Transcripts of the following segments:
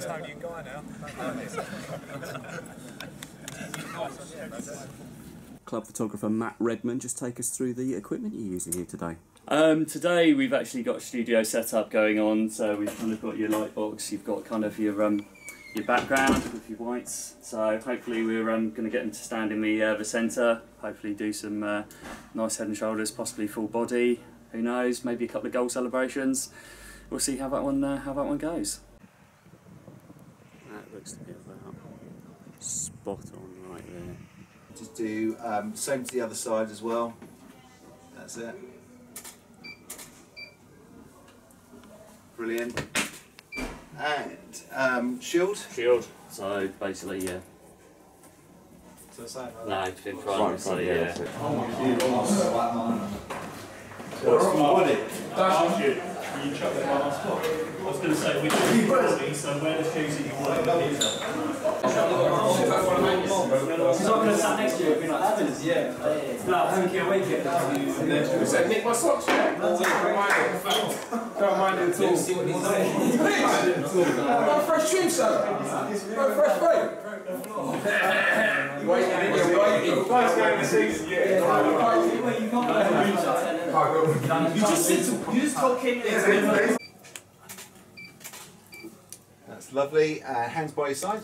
Tony guy now. Club photographer Matt Redmond, just take us through the equipment you're using here today. Um, today we've actually got studio setup going on, so we've kind of got your light box, you've got kind of your um, your background with your whites. So hopefully we're um, going to get them to stand in the uh, the centre. Hopefully do some uh, nice head and shoulders, possibly full body. Who knows? Maybe a couple of goal celebrations. We'll see how that one uh, how that one goes. That looks to be about spot on right there. Just do um, same to the other side as well. That's it. Brilliant. And um, shield. Shield. So basically, yeah. So it's like No, it's in front. so yeah. I was going to say, which is so where the shoes that you want She's not going to sat next to you and be like, Evans, yeah. No, I haven't care wait yet. Say, nick my socks, yeah? Don't mind it at all. See what he's saying. No fresh trim, sir. No fresh break. Wait, you're waiting. First game of the season, yeah. You just sit to, you just told King That's lovely. Uh, hands by your side.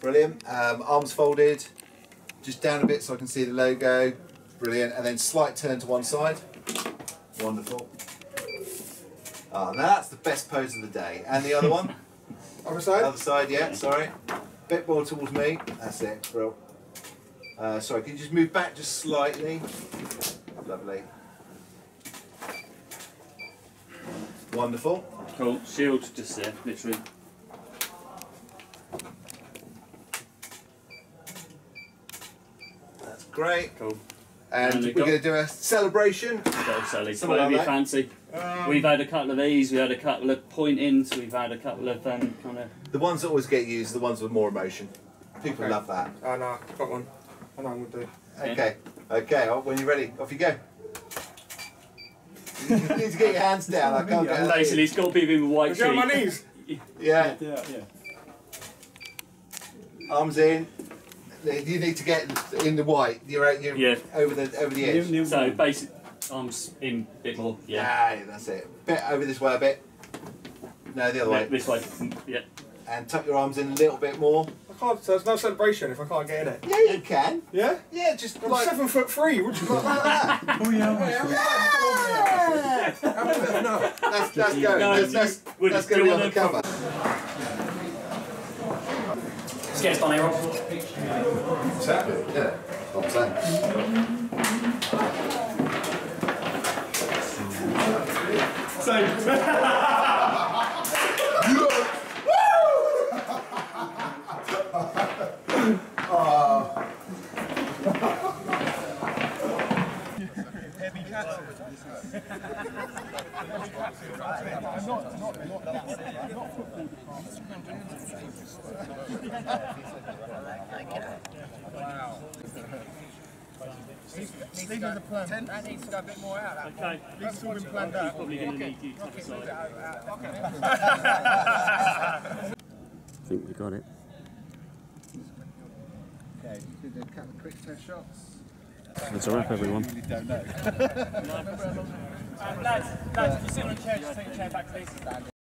Brilliant. Um, arms folded. Just down a bit so I can see the logo. Brilliant. And then slight turn to one side. Wonderful. Ah, now that's the best pose of the day. And the other one? Other side. Other side, yeah, sorry. Bit more towards me. That's it, bro. Uh, sorry, can you just move back just slightly? Lovely. Wonderful. Cool. Shield just there, literally. That's great. Cool. And, And we're going to do a celebration. Go Sally. Something Whatever like you that. fancy. we've had a couple of these. We've had a couple of point ins. We've had a couple of um, kind of. The ones that always get used, are the ones with more emotion. People Okay. love that. Oh no, got one. I know I'm gonna do. Okay, okay, oh, when you're ready, off you go. you need to get your hands down, I can't get Basically, it's got people in white Is it on my knees? Yeah, Yeah, yeah. arms in. You need to get in the white. You're, out- you're Yeah. over the over the edge. So basic arms in a bit more. Yeah. Yeah, that's it. Bit over this way a bit. No, the other Yeah, way. This way. Yeah. And tuck your arms in a little bit more. I can't. So there's no celebration if I can't get in it. Yeah, you can. Yeah. Yeah, just I'm like seven foot three. What you got? like that. no. Let's, let's go. No, let's let's, would- let's do go you on the cover. Let's get us done here, Rob. Exactly. Yeah. What I'm saying. That needs to go a bit more out. Okay. That's all been planned out. Probably. I think we got it. Okay, do a couple of quick test shots. That's a wrap, everyone. Lads, lads, if you sit on a chair, just take a chair back to Lisa's.